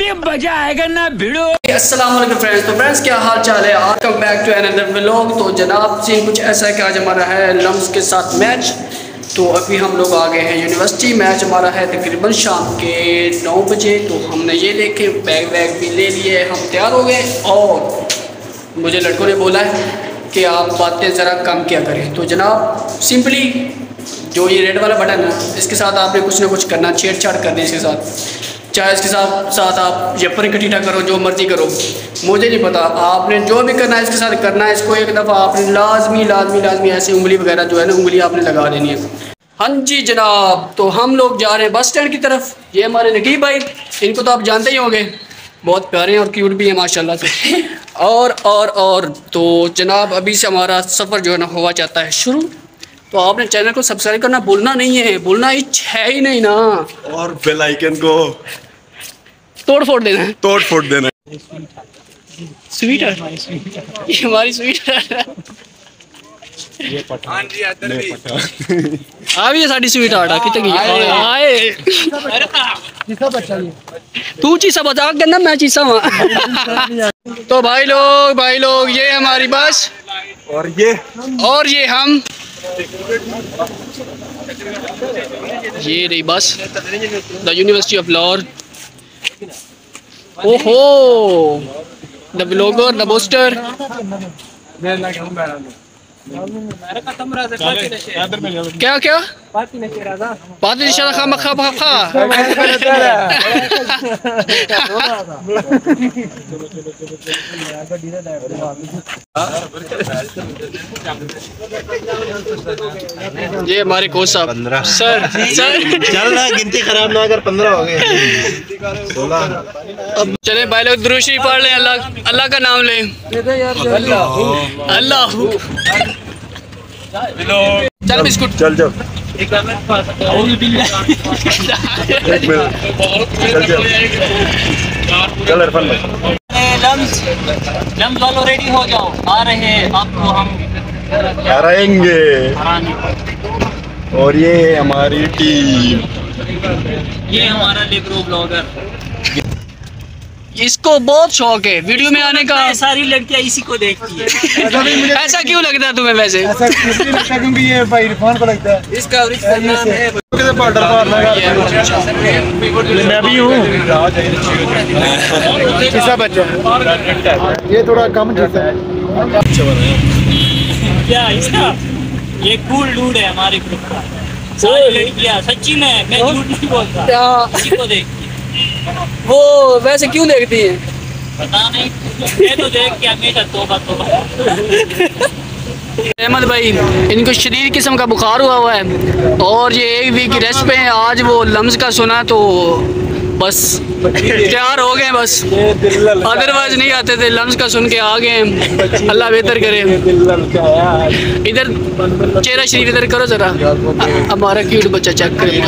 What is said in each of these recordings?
अभी मज़ा आएगा ना भिड़ो। वालेकुम फ्रेंड्स तो फ्रेंड्स, क्या हाल चाल है welcome back to another vlog तो जनाब सीन कुछ ऐसा है कि आज हमारा है लम्स के साथ मैच तो अभी हम लोग आ गए हैं यूनिवर्सिटी मैच हमारा है तकरीबन शाम के नौ बजे। तो हमने ये लेके बैग वैग भी ले लिए, हम तैयार हो गए। और मुझे लड़कों ने बोला है कि आप बातें ज़रा कम किया करें। तो जनाब सिंपली जो ये रेड वाला बटन है, इसके साथ आपने कुछ ना कुछ करना, छेड़छाड़ करनी इसके साथ। चाहे इसके साथ साथ आप यपर कटीटा करो जो मर्ज़ी करो। मुझे नहीं पता आपने जो भी करना है इसके साथ करना है इसको एक दफ़ा आपने लाजमी लाजमी लाजमी ऐसी उंगली वगैरह जो है ना उंगली आपने लगा देनी है। हाँ जी जनाब तो हम लोग जा रहे हैं बस स्टैंड की तरफ़। ये हमारे नकीब भाई इनको तो आप जानते ही होंगे। बहुत प्यारे हैं और क्यूट भी हैं माशाल्लाह से। और और और तो जनाब अभी से हमारा सफ़र जो है ना हुआ जाता है शुरू। तो आपने चैनल को सब्सक्राइब करना भूलना नहीं है भूलना ही है ही नहीं ना। और बेल आइकन को तोड़ फोड़ देना। है तोड़ फोड़ देना। स्वीट है। ये हमारी स्वीट आ भी साड़ी स्वीट आटा कितने की आए। तू चीसा बता मैं चीसा वहाँ तो भाई लोग भाई लोग ये हमारी बस। और ये? और ये हम। ये रही बस। द यूनिवर्सिटी ऑफ़ लाहौर ओहो द ब्लॉगर द पोस्टर क्या क्या? बात इशारा खा मखा खा ये हमारे कोच साहब सर सर चल रहा गिनती खराब ना अगर पंद्रह हो गए अब चले भाई लोग द्रुशी पढ़ लें अल्लाह अल्लाह का नाम लें अल्लाह चल बिस्कुट। चल चल। एक मिनट। चल चल। चल इरफान भाई लम्स लम्स वालों रेडी हो जाओ। आ रहे हैं। आपको हम हराएँगे और ये हमारी टीम ये हमारा लिब्रो ब्लॉगर इसको बहुत शौक है। वीडियो में आने का सारी लड़कियाँ इसी को देखती है। ऐसा क्यों लगता है तुम्हें वैसे? क्योंकि ये भाई इरफान को लगता है। इसका मैं भी हूँ। बच्चा। ये थोड़ा कम जीता है। क्या इसका? ये कूल डूड है हमारे ग्रुप का। सारी लड़कियाँ सच्ची में मैं झूठ नहीं बोलता। इसी को देखती है वो वैसे क्यों देखती है? पता नहीं। मैं तो देख के हमेशा तोबा तोबा अहमद भाई इनको शरीर किस्म का बुखार हुआ हुआ है और ये एक वीक रेस्ट पे हैं। आज वो लम्स का सुना तो बस तैयार हो गए बस अदरवाइज़ नहीं आते थे लम्स का सुन के आ गए अल्लाह बेहतर करे इधर चेहरा शरीर इधर करो जरा हमारा क्यूट बच्चा चेक करे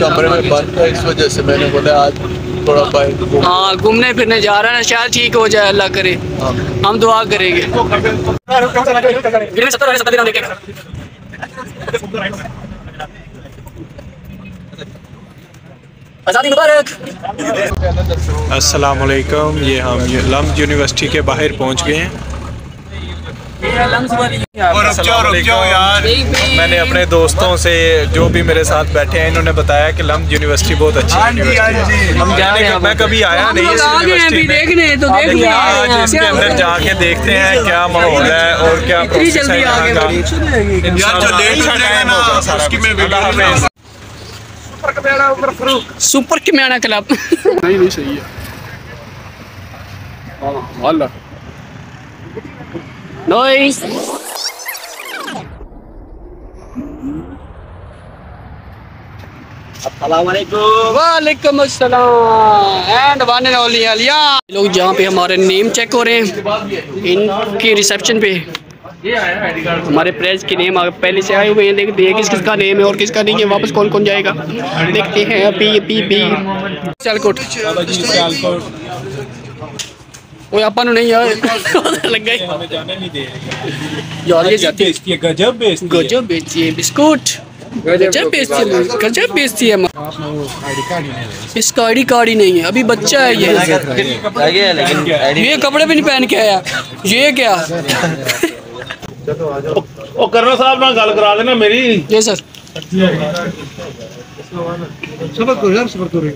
कमरे में बंद था इस वजह से मैंने बोला आज थोड़ा हाँ घूमने फिरने जा रहा है ना शायद ठीक हो जाए अल्लाह करे हम दुआ करेंगे आज़ादी मुबारक। अस्सलाम वालेकुम ये हम ये लम्स यूनिवर्सिटी के बाहर पहुँच गए हैं। यार। मैंने अपने दोस्तों से जो भी मेरे साथ बैठे हैं इन्होंने बताया कि लम्स यूनिवर्सिटी बहुत अच्छी यूनिवर्सिटी है हम जा रहे मैं कभी आया नहीं इस हम हैं यूनिवर्सिटी में। देखने तो देख लेकिन आज इसके अंदर जाके देखते हैं क्या माहौल है और क्या प्रोसेस है यहाँ का सुपर कम्याना क्लब नहीं नहीं सही है नॉइस वालेकुम अस्सलाम एंड वन एंड ओनली लोग जहाँ पे हमारे नेम चेक हो रहे हैं इनकी रिसेप्शन पे। हमारे प्रेस के नेम पहले से आए हुए हैं देखते हैं किस किसका नेम है और किसका नहीं है वापस कौन कौन जाएगा? देखते हैं पी पी पी चालकोट वो अपन नहीं यार। लग गए। यार ये जाती है गजब बेचती है। गजब बेचती है बिस्कुट। गजब बेचती है गजब बेचती है। इसका आईडी कार्ड ही नहीं है अभी बच्चा है ये। ये कपड़े भी नहीं पहन के आया। ये क्या? ਉਹ ਕਰਨਾ ਸਾਹਿਬ ਨਾਲ ਗੱਲ ਕਰਾ ਦੇਣਾ ਮੇਰੀ ये सर सबर करो यार सबर करो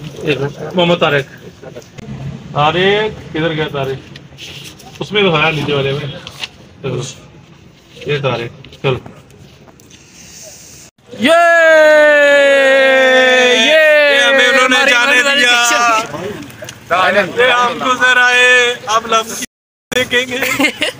मोहम्मद तारिक तारिक किधर गया तारिक उसमें तो है नीचे वाले में चलो ये तारिक चल ये ये हमें उन्होंने हमारी जाने आने वाली दिया। picture। ये हम गुजर आए अब लफ्ज देखेंगे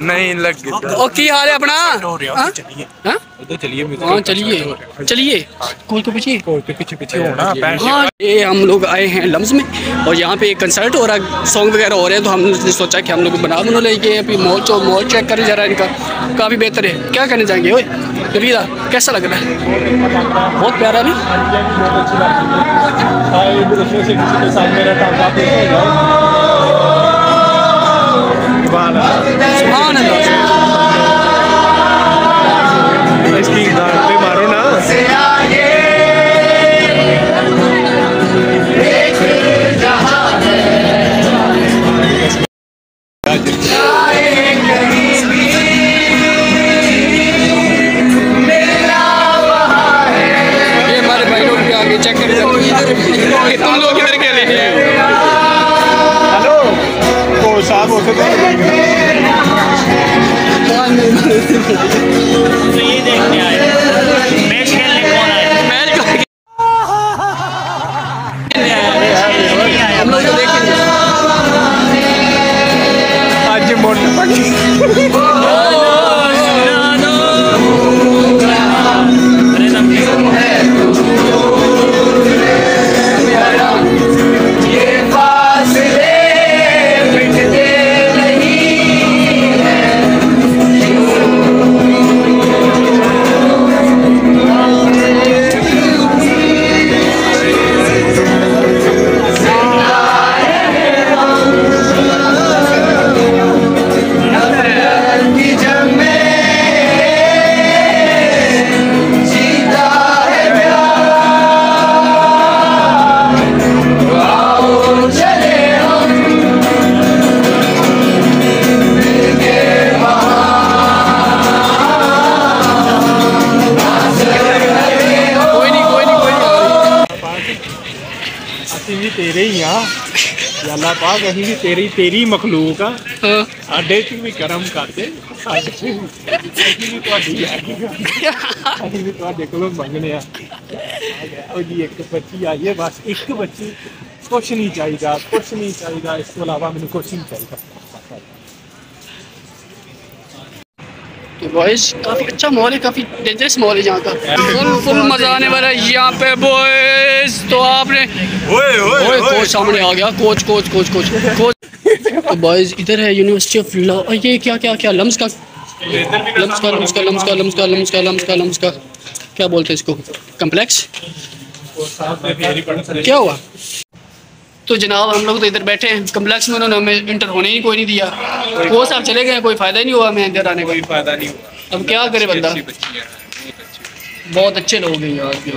नहीं लग ओ की हाल है अपना। हाँ? हाँ? तो चलिए। हाँ? चलिए चलिए। कोई के पीछे पीछे पीछे होना हाँ। ये हम लोग आए हैं लम्स में और यहाँ पे एक कंसर्ट हो रहा है सॉन्ग वगैरह हो रहे हैं तो हमने सोचा कि हम लोग बना बनो लेंगे अभी मॉल चो मॉल चेक करें जरा इनका। काफ़ी बेहतर है। क्या करने जाएँगे ओए? रवीदा कैसा लग रहा है? बहुत प्यारा भी सुभान अल्लाह इसकी पे मारो ना ये हमारे भाई लोग आगे चेक करें तुम लोग किधर ਪਾਕ ਅਸੀਂ ਵੀ ਤੇਰੀ ਤੇਰੀ ਮਖਲੂਕ ਆ। ਸਾਡੇ ਚ ਵੀ ਕਰਮ ਕਰਦੇ। ਸਾਡੇ ਚ ਵੀ- ਅਸੀਂ ਵੀ ਤੁਹਾਡੀ ਆ ਅਸੀਂ ਵੀ ਤੁਹਾਡੇ ਕੋਲੋਂ ਮੰਗਣੇ ਆ। ਉਹ ਜੀ ਇੱਕ ਬੱਚੀ ਆਈ ਹੈ ਬਸ ਇੱਕ ਬੱਚੀ ਕੁਛ ਨਹੀਂ ਚਾਹੀਦਾ ਕੁਛ ਨਹੀਂ ਚਾਹੀਦਾ। ਇਸ ਤੋਂ ਇਲਾਵਾ ਮੈਨੂੰ ਕੁਛ ਨਹੀਂ ਚਾਹੀਦਾ। बॉयज़ काफ़ी अच्छा मॉल है काफ़ी डेंजरस मॉल है यहाँ का। फुल फुल मज़ा आने वाला है यहाँ पे बॉयज़ तो आपने ओए ओए ओए कोच सामने आ गया। Coach coach coach coach coach तो बॉयज़ इधर है यूनिवर्सिटी ऑफ़ लॉ और ये क्या क्या क्या? लम्स का लम्स का लम्स का लम्स का लम्स का लम्स का लम्स का लम्स का। क्या बोलते हैं इसको? कम्प्लेक्स क्या हुआ? तो जनाब हम लोग तो इधर बैठे हैं। कम्प्लेक्स में उन्होंने हमें इंटर होने ही कोई नहीं दिया। वो साहब चले गए कोई फ़ायदा ही नहीं हुआ हमें इधर आने का। कोई फ़ायदा नहीं हुआ। अब क्या करे बंदा? अच्छी बच्ची है बहुत अच्छे लोग हैं यार। अच्छे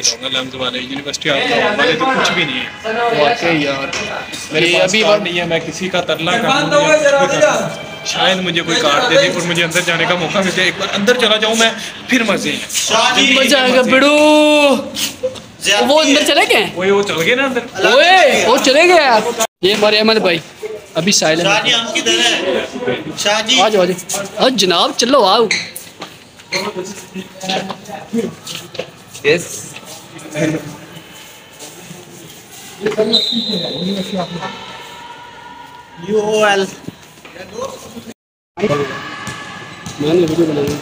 लोग हैं वाले यूनिवर्सिटी ऑफ़ वाले तो कुछ भी नहीं है। वाकई यार। मेरे पास अभी कार्ड नहीं है मैं किसी का तरला कर शायद मुझे कोई कार्ड दे दे और मुझे अंदर जाने का मौका मिल। जाए एक बार अंदर चला जाऊँ मैं फिर मज़े हैं। वो अंदर चले गए? ओए वो चल गए ना अंदर। ओए वो चले गए आप ये हमारे अहमद भाई। अभी साइलेंट शाहजी हम किधर है। शाहजी। आ जाओ आ जाओ अरे जनाब चलो आओ। यू ओ एल मैंने वीडियो बनाई।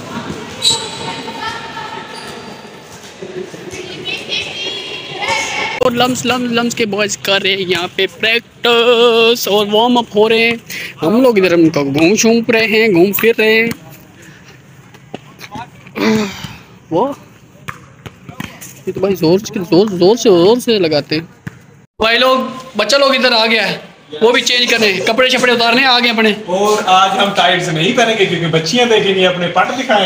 और लम्स लम्स लम्स के बॉयज़ कर रहे हैं यहाँ पे प्रैक्टिस और वार्म अप हो रहे हैं। हम लोग इधर उनको घूम शूम रहे हैं, घूम फिर रहे हैं। वो? ये तो भाई ज़ोर से, ज़ोर ज़ोर से ज़ोर से लगाते हैं। भाई लोग, बच्चा लोग इधर आ गया है। वो भी चेंज करने कपड़े शपड़े उतारने आ गए अपने। और आज हम टाइट्स नहीं पहनेंगे क्योंकि बच्चियाँ देखेंगी अपने पट दिखाए।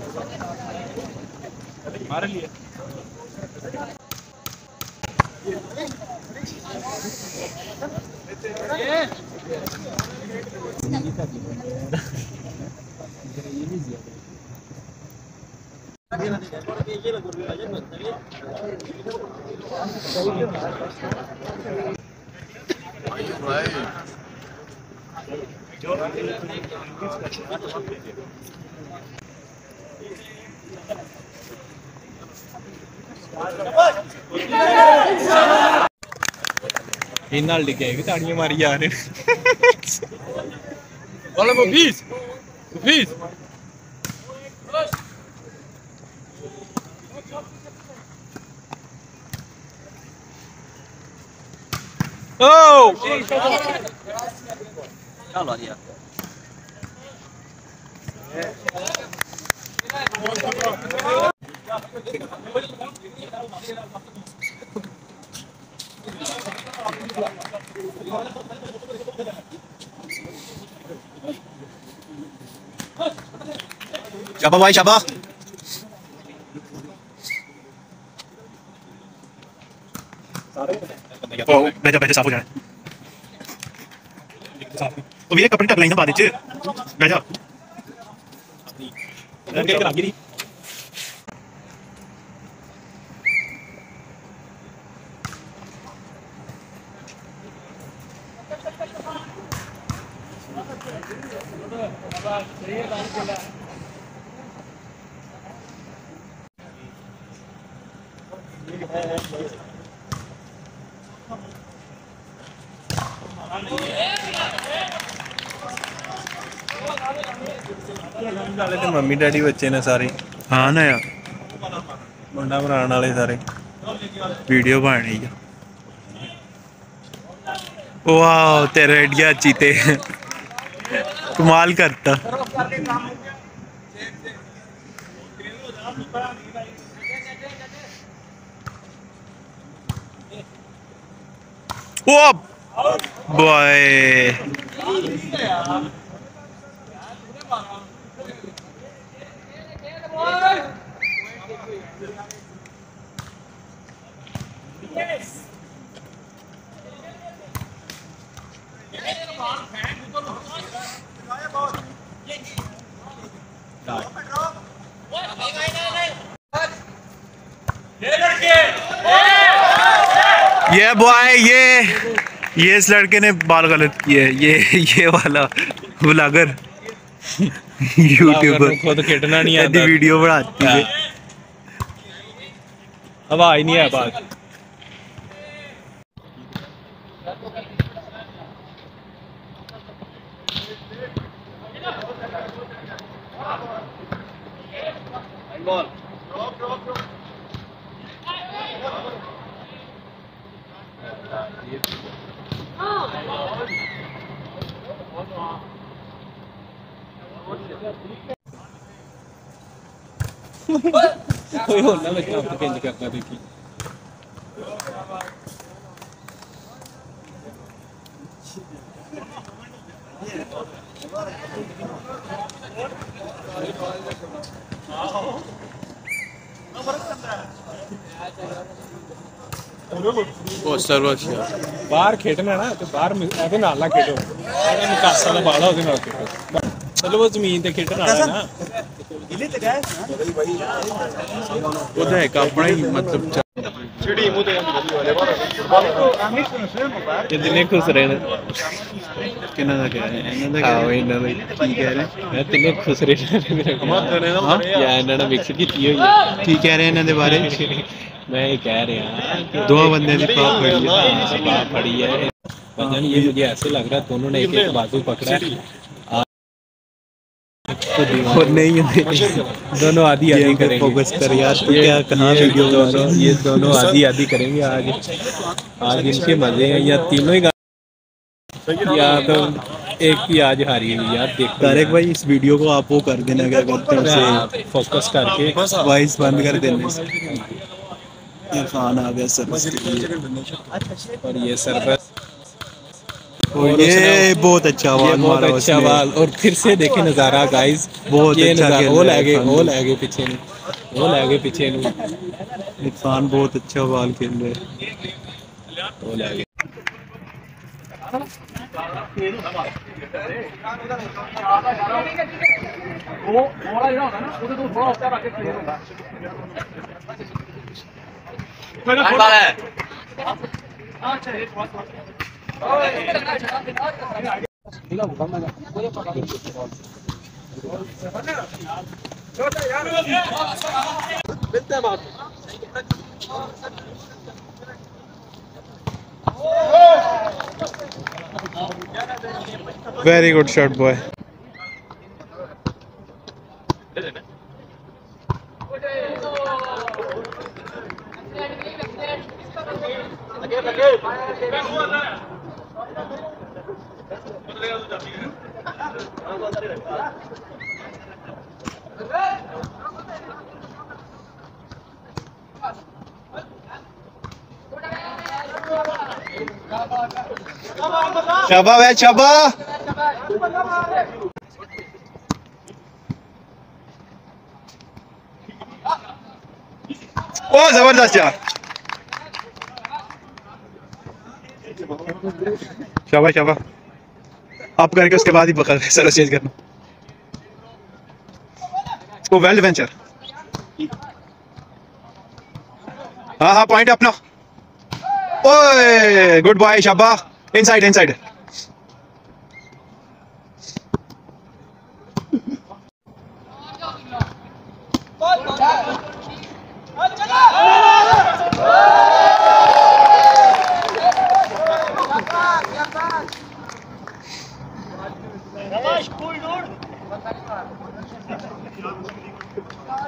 हमारे लिए भाई ਇਹ ਨਾਲ ਡਿੱਗੇ ਵੀ ਤਾੜੀਆਂ ਮਾਰੀ ਜਾ ਰਹੇ Olha meu bis! Bis! Oh! शाबा भाई शाबा ओ बैठ जा बैठ साफ़ हो जाए ओ वीरे कपड़े ढक लेना बाद बैठ ਮੰਮੀ ਡੈਡੀ ਬੱਚੇ ਨੇ ਸਾਰੇ ਹਾਂ ਨਾ ਯਾਰ ਮੁੰਡਾ ਬਣਾਉਣ ਵਾਲੇ ਸਾਰੇ ਵੀਡੀਓ ਬਣਨੀ ਆ ਵਾਓ ਤੇਰੇ ਇੰਡੀਆ ਚੀਤੇ ਕਮਾਲ ਕਰਤਾ ओ बॉय ये बॉय ये ये इस लड़के ने बाल गलत किए ये ये वाला ब्लॉगर यूट्यूबर खुद खेडना नहीं आती वीडियो बनाती है। आवाज़ नहीं है बात। kendi kartlardaki. ਕੋਸਟਰ ਵਾਸ਼ ਬਾਹਰ ਖੇਡਣਾ ਨਾ ਤੇ ਬਾਹਰ ਇਹਦੇ ਨਾਲ ਨਾ ਖੇਡੋ ਇਹਦਾ ਨਿਕਾਸਾ ਦਾ ਬਾਲਾ ਉਹਦੇ ਨਾਲ ਖੇਡੋ ਚਲੋ ਉਹ ਜ਼ਮੀਨ ਤੇ ਖੇਡਣ ਵਾਲਾ ਨਾ ਉਹਦਾ ਇੱਕ ਆਪਣਾ ਹੀ ਮਤਲਬ ਇਹ ਦਿਨੇ ਖੁਸ਼ ਰਹਿਣ ਕਿੰਨਾ ਦਾ ਕਹਿ ਰਹੇ ਇਹਨਾਂ ਦਾ ਆਹੋ ਇਹਨਾਂ ਦਾ ਕੀ ਕਹਿ ਰਹੇ ਮੈਂ ਤਿੰਨੇ ਖੁਸ਼ ਰਹਿਣ ਹਾਂ ਯਾ ਇਹਨਾਂ ਨੇ ਮਿਕਸ ਕੀਤੀ ਹੋਈ ਹੈ ਕੀ ਕਹਿ ਰਹੇ ਇਹਨਾਂ ਦੇ ਬਾਰੇ मैं ये कह रहा कि दो बंदे की पाप फड़ी है। हाँ, पाप फड़ी है पता नहीं ये मुझे ऐसे लग रहा है दोनों ने एक एक बाजू पकड़ा है और नहीं है दोनों आधी आधी करेंगे। फोकस कर। यार तू क्या कहाँ वीडियो दोनों ये दोनों आधी आधी करेंगे आज। आज इनके मज़े हैं या तीनों ही या तो एक ही आज हारी है यार देखो तारिक भाई इस वीडियो को आप वो कर देना क्या करते हैं उसे? फोकस करके। वॉइस बंद कर देने से इरफान आ गया सर और ये सरबत और ये बहुत अच्छा ये बहुत अच्छा बाल और फिर से देखे नज़ारा गाइस बहुत ये अच्छा वो है लागे वो। लागे पीछे नु वो लागे पीछे नु इरफान बहुत अच्छा बॉल खेल रहे हैं। वो लागे वेरी गुड शॉट बॉय शाबा वे शाबा। ओ, ज़बरदस्त यार। शाबा शाबा। आप करके उसके बाद ही पकड़ सर चेंज करना। ओ वेल वेंचर हाँ हाँ पॉइंट अपना। ओए गुड बॉय शाबा। इनसाइड इनसाइड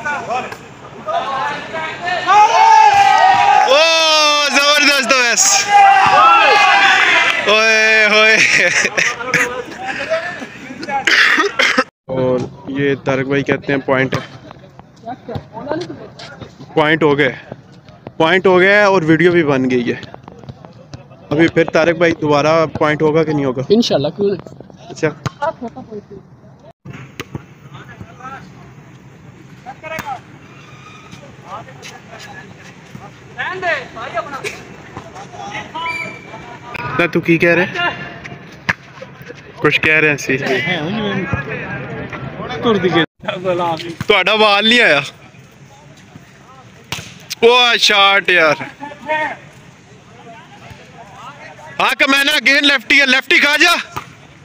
ओ ज़बरदस्त बस ओए होए और ये तारक भाई कहते हैं पॉइंट पॉइंट हो गए. पॉइंट हो गया और वीडियो भी बन गई है. अभी फिर तारक भाई दोबारा पॉइंट होगा कि नहीं होगा? इंशाल्लाह क्यों अच्छा। ना, तू की कह रहे कुछ कह रहे सी थोड़ा वाल नहीं आया? ओ शार्ट यार। हाँ कमैना, अगेन, लेफ्टी है, लेफ्टी खा जा।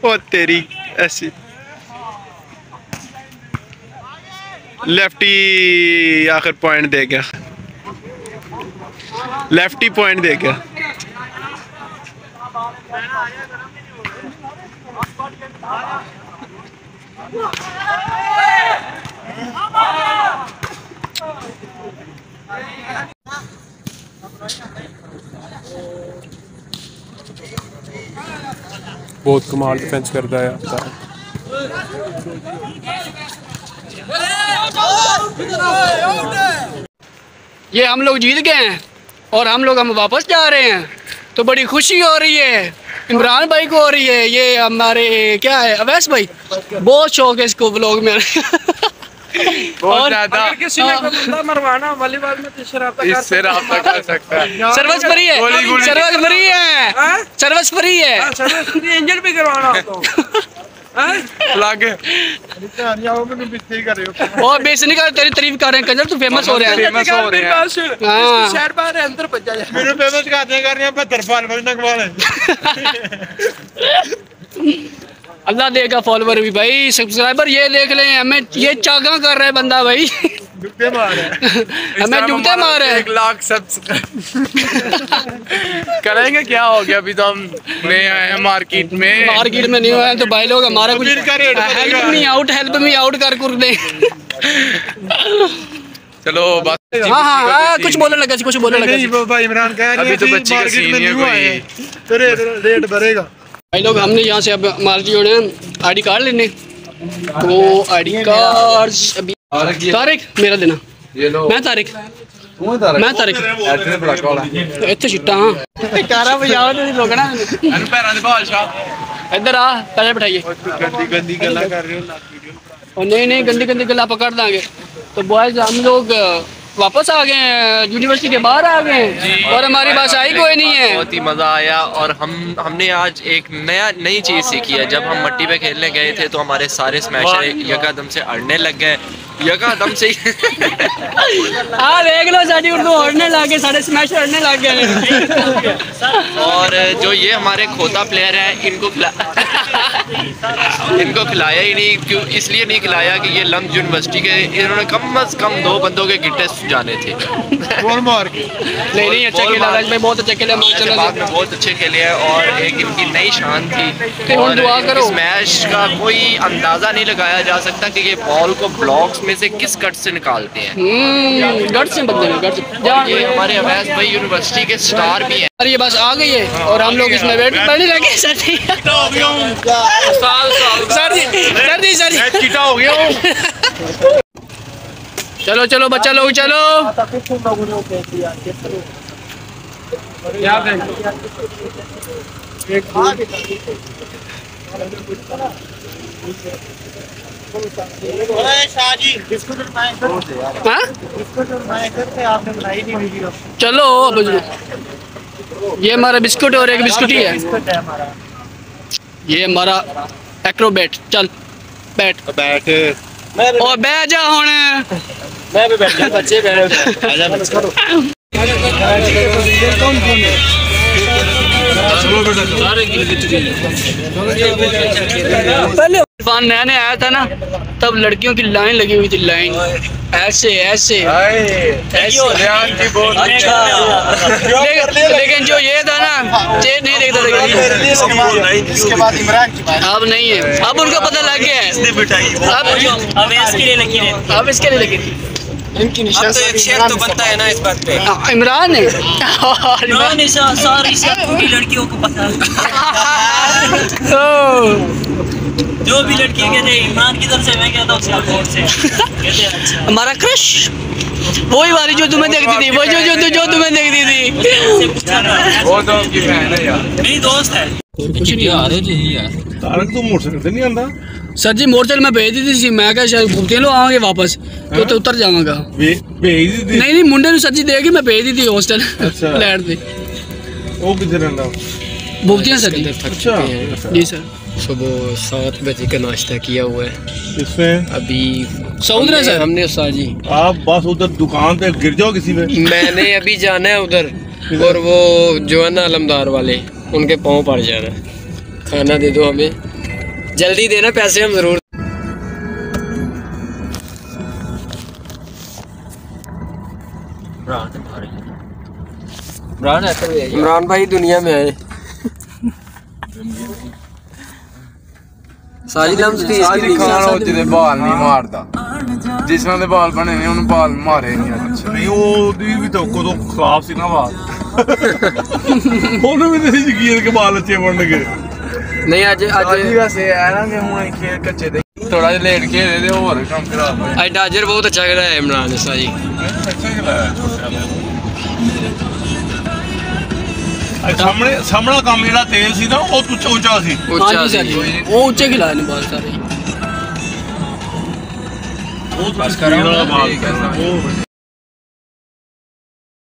ओ तेरी, ऐसी। लेफ्टी आखिर पॉइंट दे गया। लेफ्टी पॉइंट दे गया। बहुत कमाल डिफेंस करता है ये हम लोग जीत गए हैं और हम लोग हम वापस जा रहे हैं। तो बड़ी खुशी हो रही है इमरान भाई को हो रही है ये हमारे क्या है अवैस भाई? बहुत शौक है इसको ब्लॉग में। बहुत ज़्यादा। किसी ने मरवाना वॉलीबॉल में तो इससे रहा कर सकता है। सर्विस फ्री है। सर्विस फ्री है। सर्विस फ्री है। इंजन भी करवाना हो और नहीं कर तेरी तारीफ़ कर रहे हैं कंजर तू फ़ेमस हो रहा है फ़ेमस हो रहे हैं हाँ शहर बाहर अंदर बच जाए मेरे फ़ेमस करते कर रहे हैं बहत्तर साल बजने के बाद अल्लाह देगा फॉलोवर भी भाई सब्सक्राइबर ये देख ले हमें ये चागा कर रहा है बंदा भाई जुत्ते मार। रहे हमें जूते मार। रहे एक लाख सब करेंगे क्या हो गया? अभी तो हम नए आए हैं मार्केट में। मार्केट में नहीं है तो भाई लोग हमारा कुछ help me out help me out कर कर दे चलो बस हाँ हाँ हाँ कुछ बोलने लगा कुछ बोलने लगा। इमरान कह रहे अभी तो बच्ची का सीन है न्यू आए तो रेट रेट बढ़ेगा। भाई लोग हमने यहाँ से अब मार्केट जोड़े हैं आईडी कार्ड लेने। तो आई डी कार्ड अभी तारिक मेरा देना ये लो मैं तारिक मैं तारिक एड्रेस बड़ा कॉल है ਇੱਥੇ ਛਿੱਟਾ ਹਾਂ ਕਾਰਾ ਵਜਾਓ ਤੁਸੀਂ ਰੋਕਣਾ अन पैरां दे बाल शाह ਇੱਧਰ ਆ ਪਹਿਲੇ ਬਿਠਾਈਏ गंदी गंदी गल्ला कर रहे हो और नहीं नहीं गंदी गंदी गला पकड़ देंगे तो बॉयज हम लोग अ, वापस आ गए यूनिवर्सिटी के बाहर आ गए और हमारी पास आई कोई नहीं है। बहुत ही मज़ा आया और हम हमने आज एक नया नई चीज़ सीखी है। जब हम मट्टी पे खेलने गए थे तो हमारे सारे स्मैशर यकादम से अड़ने लग गए। यकादम से ही आ देख लो साड़ी उर्दू उड़ने लगे साढ़े स्मैश उड़ने लग गए। और जो ये हमारे खोता प्लेयर हैं इनको इनको खिलाया ही नहीं क्यों इसलिए नहीं खिलाया कि ये लम्ब यूनिवर्सिटी के इन्होंने कम अज़ कम दो बंदों के गिट्टे जाने थे। बॉल मार के नहीं नहीं अच्छा खेला राज भाई बहुत अच्छा खेला बहुत अच्छे खेले हैं और एक इनकी नई शान थी। तो और दुआ करो। स्मैश का कोई अंदाज़ा नहीं लगाया जा सकता कि ये बॉल को ब्लॉक्स में से किस कट से निकालते हैं। हम्म से बंदे में गढ़ ये हमारे अवैस भाई यूनिवर्सिटी के स्टार भी हैं। और ये बस आ गई है और हम लोग इसमें वेट करने लगे सर जी। सर जी सर जी सर जी। हो गया चलो चलो बच्चा लोग चलो। हाँ? चलो ये हमारा बिस्कुट और एक बिस्कुट ही है। ये हमारा एक्रोबेट चल बैठ। बैठ। और बैठ जा हुन पहले इरफान नया नया आया था ना तब लड़कियों की लाइन लगी हुई थी लाइन। ऐसे ऐसे। ऐसे। लेकिन, लेकिन जो ये था ना ये नहीं देखता था इसके बाद इमरान की बात। अब नहीं है। अब उनको पता लग गया है। अब अब इसके लिए लगी है। अब इसके लिए लेकिन इनकी निशान तो एक शेर तो बनता है ना इस बात पे। हाँ, इमरान है। इमरान ईसा लड़कियों को पता जो भी लड़की कहते हैं इमरान की तरफ़ से मैं कहता हूँ से। कहते हैं अच्छा। हमारा क्रश। वही वाली जो तुम्हें देखती थी वो जो जो जो, जो तुम्हें देखती थी। वो तो आपकी बहन है यार। मेरी दोस्त है। तारक तो मोटरसाइकिल नहीं आंदा सर जी मोटरसाइकिल में भेज दी थी मैं क्या शायद घूमते लो आवांगे वापस तो तो उतर जावांगा भेज दी नहीं नहीं मुंडे ਨੂੰ ਸੱਜੀ ਦੇ ਕੇ ਮੈਂ ਭੇਜ ਦਿੱਤੀ ਹੋਸਟਲ ਅੱਛਾ। ਲੈਣ ਤੇ ਉਹ ਕਿੱਥੇ ਰਹਿੰਦਾ भुगतियाँ सर जी अच्छा जी सर सुबह सात बजे का नाश्ता किया हुआ है इसमें अभी सऊद रहे सर हमने उस्ताद जी आप बस उधर दुकान पे गिर जाओ किसी पे मैंने अभी जाना है उधर और वो जो है ना अलमदार वाले उनके पाँव पड़ जाना है खाना दे दो हमें जल्दी देना पैसे हम ज़रूर इमरान भाई दुनिया में आए ਸਾਰੀ ਲਮਸ ਦੀ ਸਾਰੀ ਖਾਨ ਉਹ ਜਿਹਦੇ ਬਾਲ ਨਹੀਂ ਮਾਰਦਾ ਜਿਸ ਨਾਲ ਦੇ ਬਾਲ ਬਣੇ ਨੇ ਉਹਨੂੰ ਬਾਲ ਮਾਰੇ ਨਹੀਂ ਅੱਛਾ ਨਹੀਂ ਉਹਦੀ ਵੀ ਤਾਂ ਕਦੋਂ ਖਰਾਬ ਸੀ ਨਾ ਬਾਤ ਉਹਨੂੰ ਵੀ ਨਹੀਂ ਯਕੀਨ ਕਿ ਬਾਲ ਅੱਛੇ ਬਣਨਗੇ ਨਹੀਂ ਅੱਜ ਅੱਜ ਅੱਜ ਵੈਸੇ ਐ ਨਾ ਕਿ ਹੁਣ ਖੇਡ ਕੱਚੇ ਦੇ ਥੋੜਾ ਜਿਹਾ ਲੇਟ ਖੇਡੇ ਤੇ ਹੋਰ ਕੰਮ ਖਰਾਬ ਹੋ ਅੱਜ ਡਾਜਰ ਬਹੁਤ ਅੱਛਾ ਹੈ ਇਮਰਾਨ ਨੇ ਸਾਜੀ ਅੱਛਾ ਖਿਲਾਇਆ ਸਾਹਮਣੇ ਸਾਹਮਣਾ ਕੰਮ ਜਿਹੜਾ ਤੇਲ ਸੀ ਨਾ ਉਹ ਉੱਚਾ ਉੱਚਾ ਸੀ। ਉੱਚਾ ਸੀ। ਉਹ ਉੱਚੇ ਖਿਲਾਏ ਨੇ ਬਹੁਤ ਸਾਰੇ। ਉਹ ਬਸ ਕਰਾਂ। ਉਹ